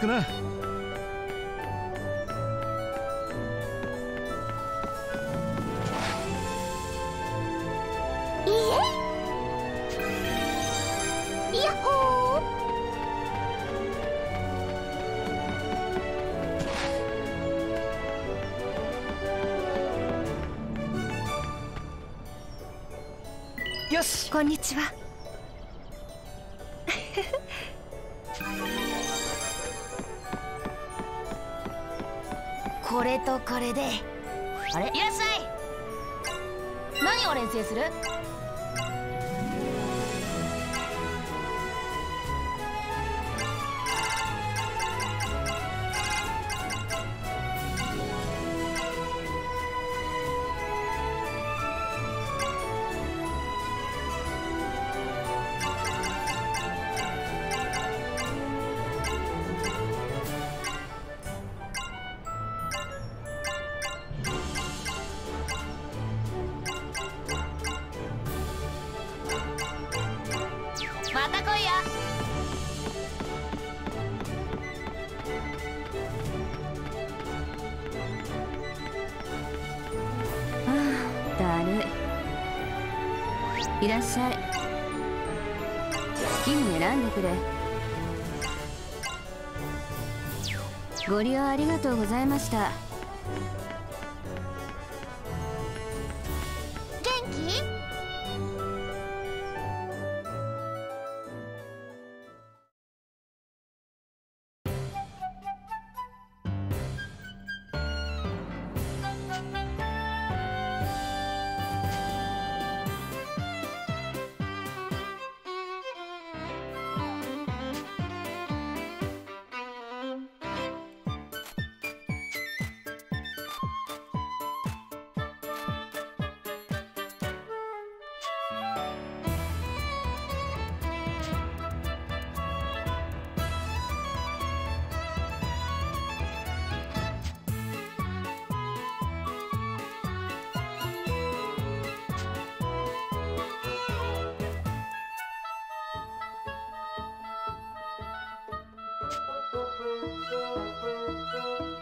くな。よし。こんにちはれとこれで。あれ？いらっしゃい。何を練成する？しゃい。好きに選んでくれ。ご利用ありがとうございました。Thank you.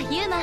ユーマ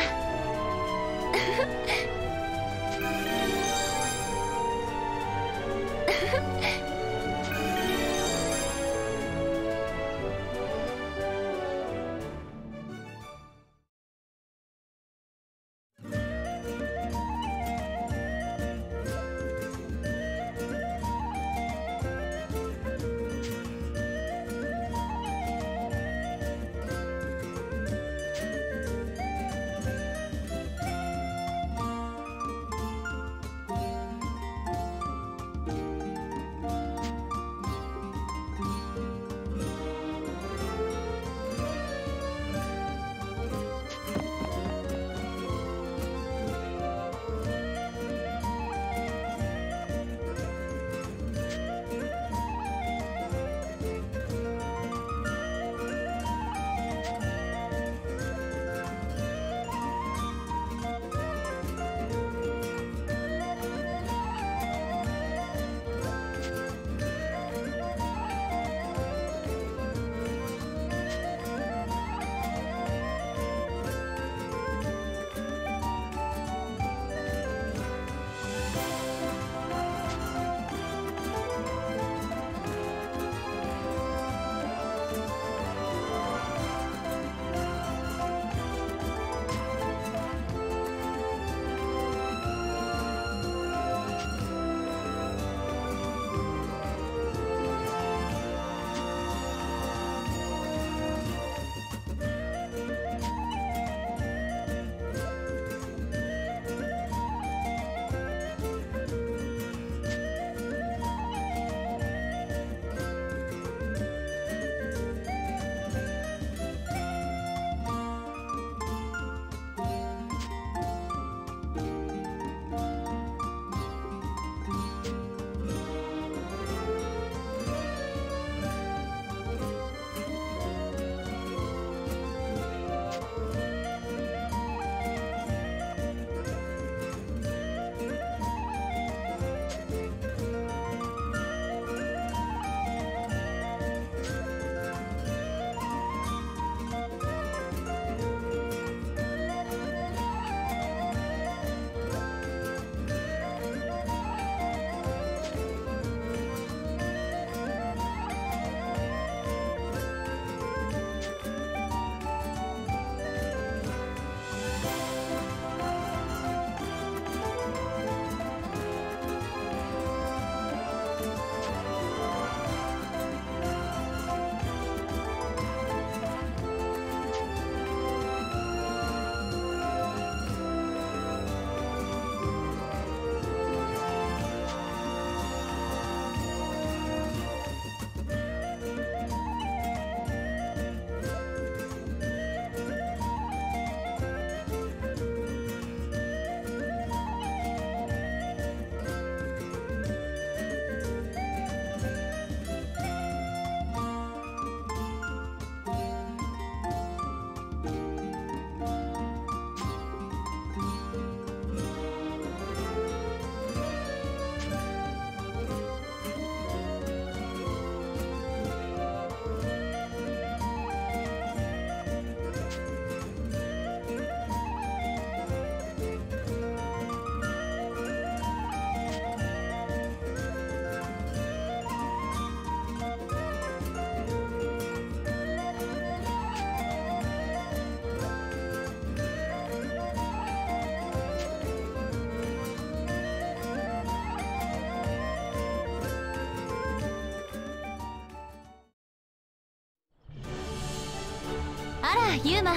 ユーマ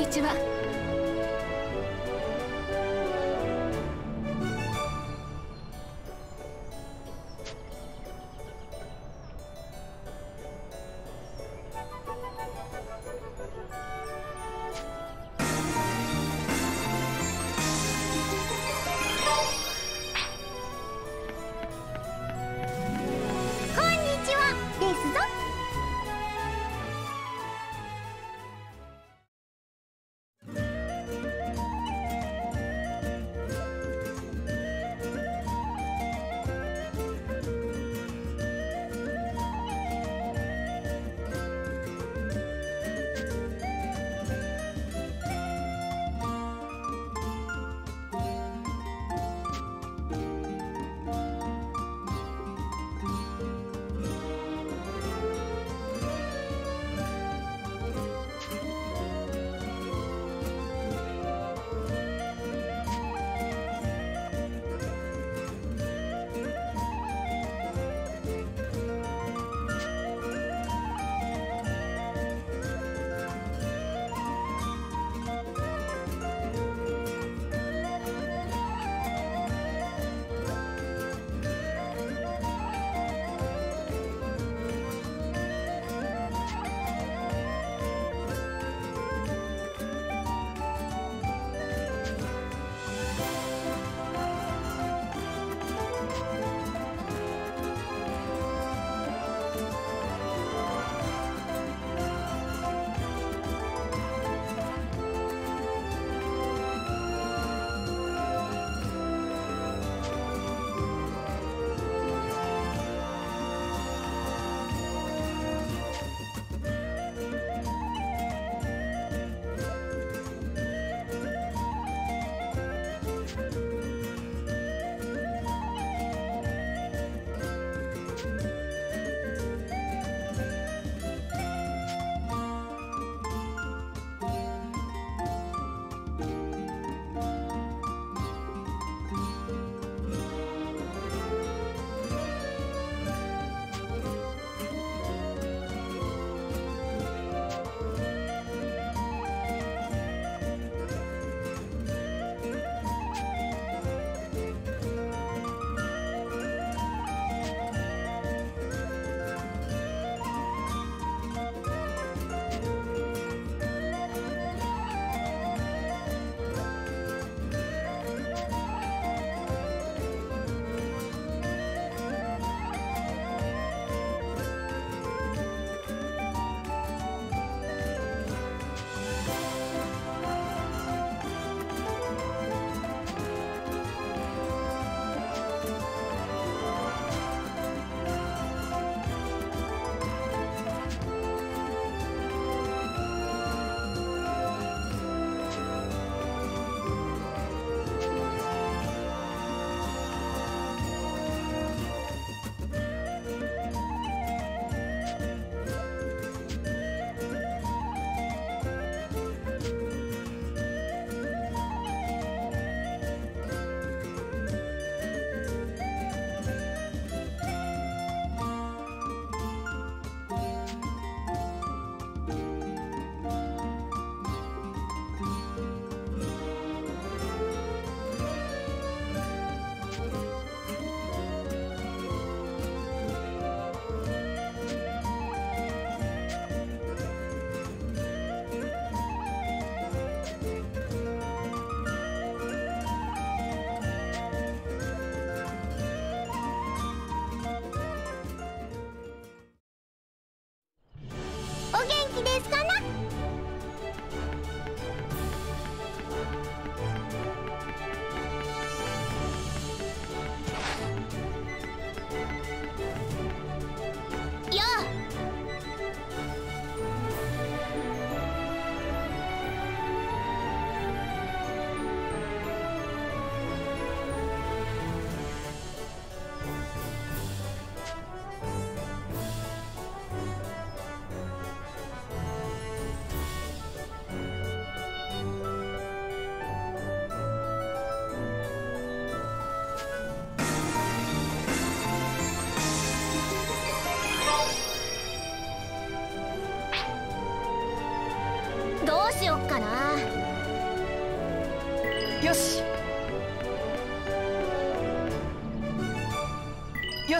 にちは。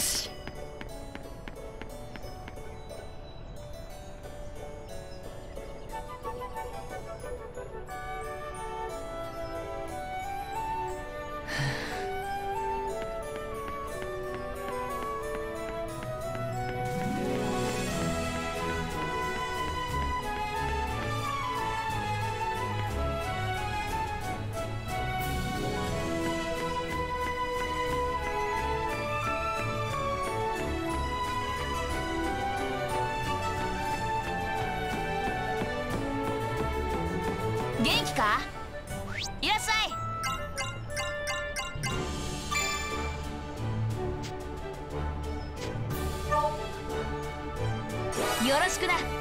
よし気か？いらっしゃい。よろしくな。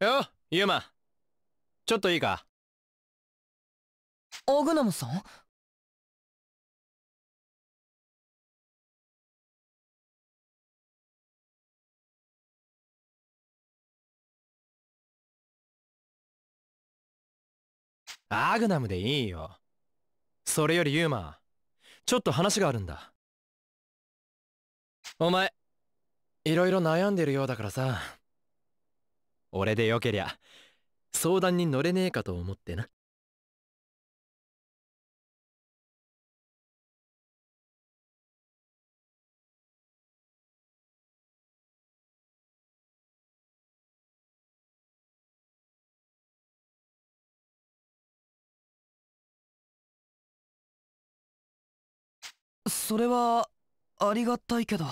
よユーマ。ちょっといいか？アグナムさん？アグナムでいいよ。それよりユーマちょっと話があるんだ。お前いろいろ悩んでるようだからさ俺でよけりゃ相談に乗れねえかと思ってな。それはありがたいけど。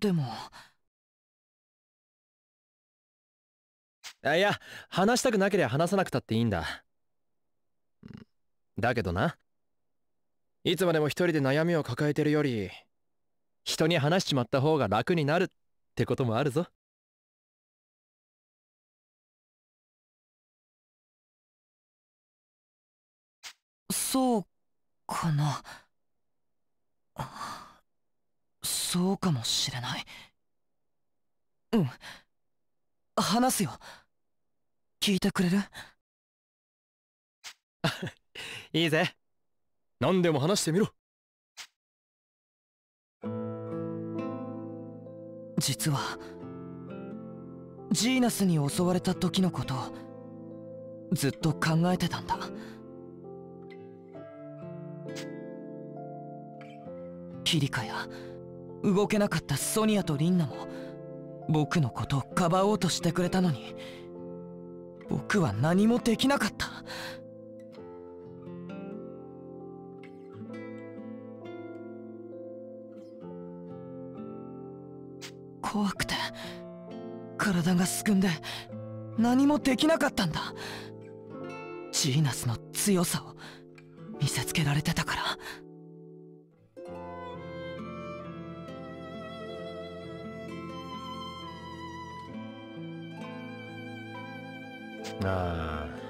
でもいや話したくなければ話さなくたっていいんだ。だけどな。いつまでも一人で悩みを抱えてるより人に話しちまった方が楽になるってこともあるぞ。そうかな。そうかもしれない。うん。話すよ。聞いてくれる？いいぜ。何でも話してみろ。実はジーナスに襲われた時のことをずっと考えてたんだ。キリカや動けなかったソニアとリンナも僕のことをかばおうとしてくれたのに僕は何もできなかった。怖くて体がすくんで何もできなかったんだ。ジーナスの強さを見せつけられてたから。ああ。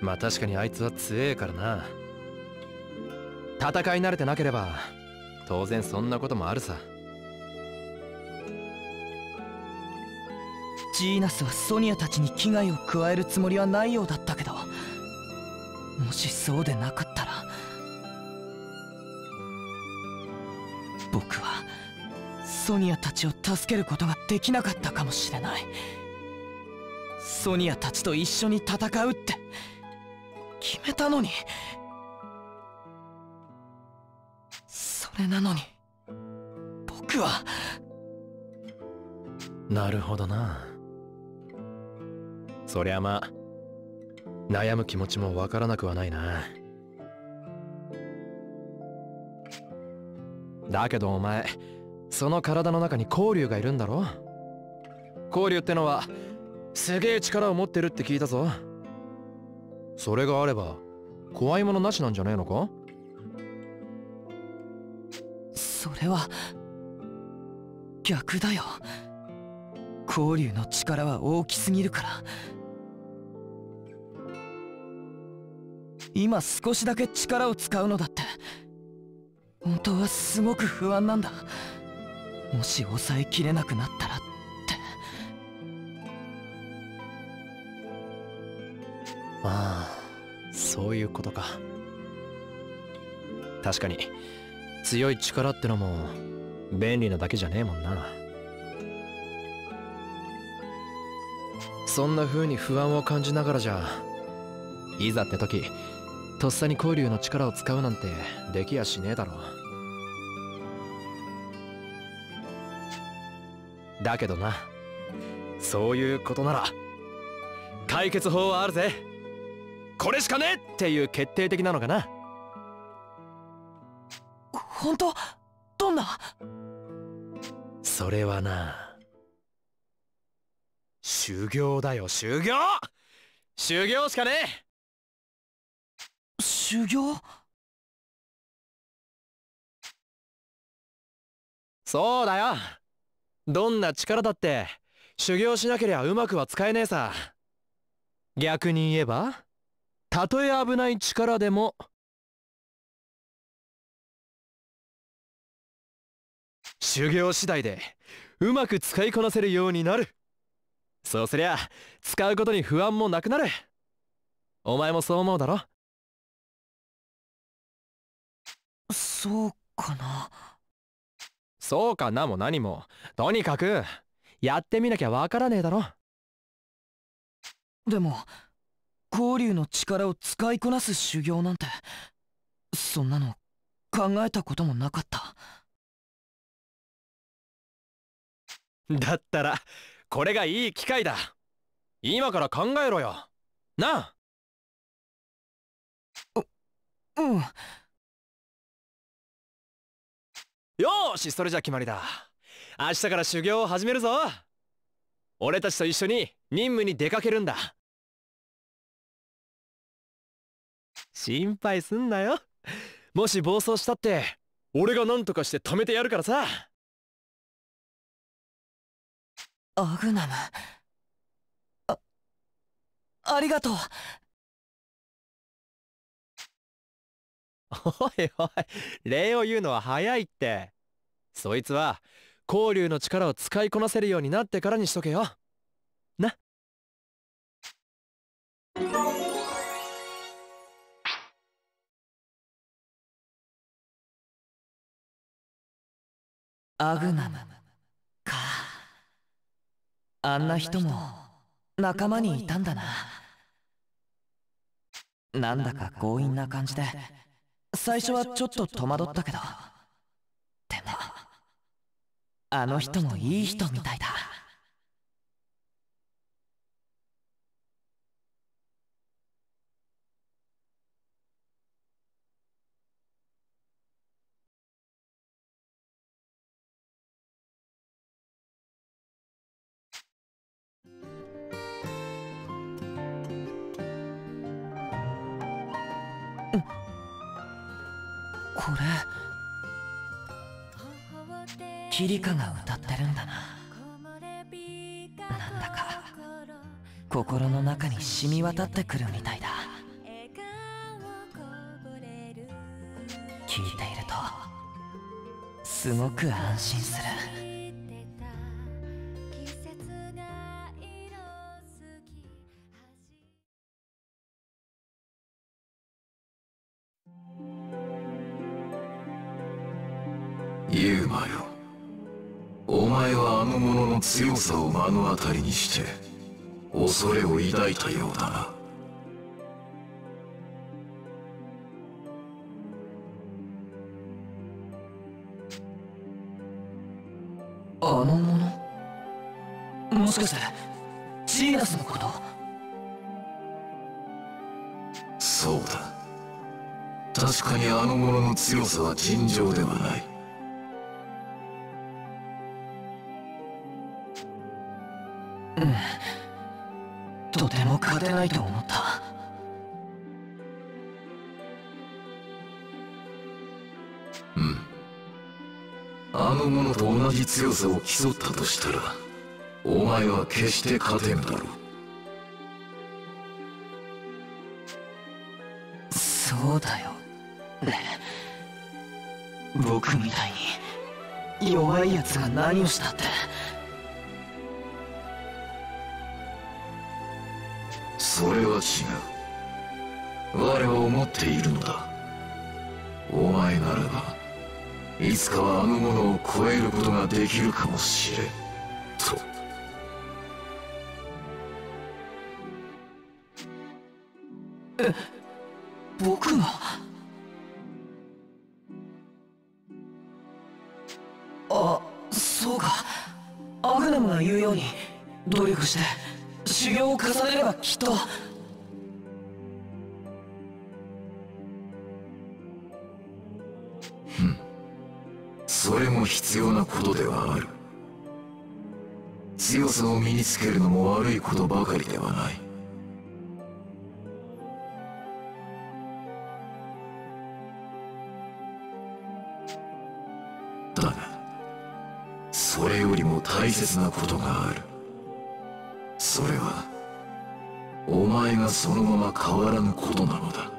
まあ確かにあいつは強えからな。戦い慣れてなければ当然そんなこともあるさ。ジーナスはソニアたちに危害を加えるつもりはないようだったけどもしそうでなかったら僕はソニアたちを助けることができなかったかもしれない。ソニアたちと一緒に戦うって。決めたのに。それなのに。僕は。なるほどな。そりゃまあ悩む気持ちもわからなくはないな。だけどお前その体の中に光竜がいるんだろ？光竜ってのはすげえ力を持ってるって聞いたぞ。それがあれば怖いものなしなんじゃねえのか？それは逆だよ。光竜の力は大きすぎるから。今少しだけ力を使うのだって本当はすごく不安なんだ。もし抑えきれなくなったらああそういうことか。確かに強い力ってのも便利なだけじゃねえもんな。そんな風に不安を感じながらじゃいざって時とっさに交流の力を使うなんてできやしねえだろだけどなそういうことなら解決法はあるぜ。これしかねえっていう決定的なのかな？本当？どんな？それはな修行だよ修行！修行しかねえ！修行？そうだよ！どんな力だって修行しなけりゃうまくは使えねえさ。逆に言えばたとえ危ない力でも。修行次第でうまく使いこなせるようになる。そうすりゃ使うことに不安もなくなる。お前もそう思うだろ。そうかな。そうかなも何も。とにかくやってみなきゃわからねえだろ。でも光竜の力を使いこなす修行なんてそんなの考えたこともなかった。だったらこれがいい機会だ。今から考えろよ。なあ。うん。よーしそれじゃ決まりだ。明日から修行を始めるぞ。俺たちと一緒に任務に出かけるんだ心配すんなよ。もし暴走したって俺が何とかして止めてやるからさ。アグナム。あありがとう。おいおい礼を言うのは早いって。そいつは交流の力を使いこなせるようになってからにしとけよ。なアグナムか。あんな人も仲間にいたんだな。なんだか強引な感じで。最初はちょっと戸惑ったけど。でもあの人もいい人みたいだ。キリカが歌ってるんだな。なんだか心の中に染み渡ってくるみたいだ。聞いているとすごく安心する。ユーマよ。お前はあの者の強さを目の当たりにして恐れを抱いたようだな。あの者？もしかしてジーナスのこと？そうだ。確かにあの者の強さは尋常ではないてないと思ったあの者と同じ強さを競ったとしたらお前は決して勝てんだろうそうだよね僕みたいに弱い奴が何をしたってそれは違う。我は思っているのだ。お前ならばいつかはあの者を超えることができるかもしれん。と。え僕が？あそうか。アグナムが言うように努力して修行を重ねればきっとそれも必要なことではある。強さを身につけるのも悪いことばかりではない。だがそれよりも大切なことがある。それはお前がそのまま変わらぬことなのだ。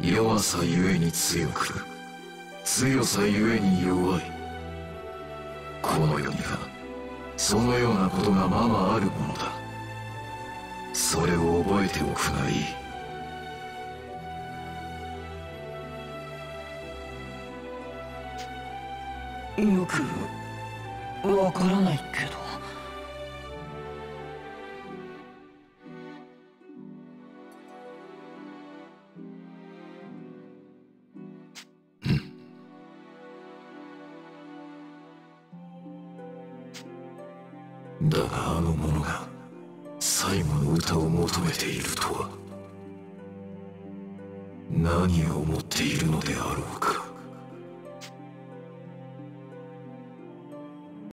弱さゆえに強く強さゆえに弱い。この世にはそのようなことがままあるものだ。それを覚えておくがいい。よくわからないけど。